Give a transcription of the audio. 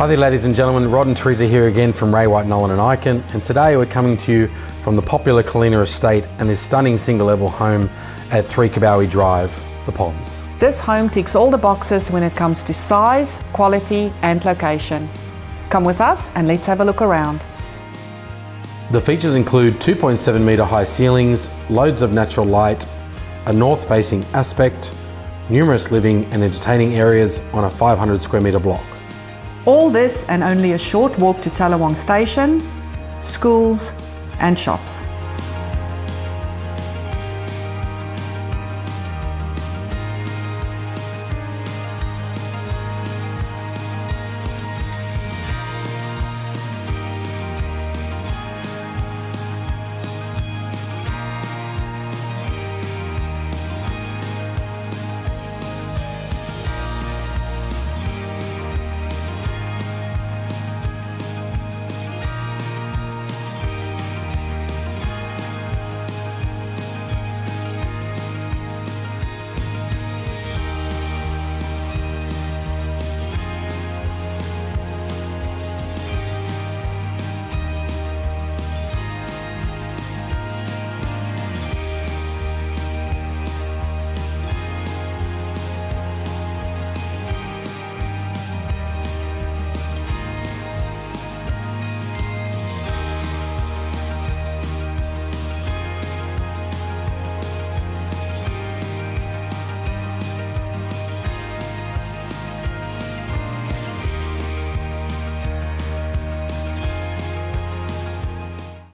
Hi there ladies and gentlemen, Rod and Teresa here again from Ray White, Nolan and Icon and today we're coming to you from the popular Colina Estate and this stunning single level home at 3 Coobowie Drive, The Ponds. This home ticks all the boxes when it comes to size, quality and location. Come with us and let's have a look around. The features include 2.7 metre high ceilings, loads of natural light, a north facing aspect, numerous living and entertaining areas on a 500 square metre block. All this and only a short walk to Tallawong Station, schools and shops.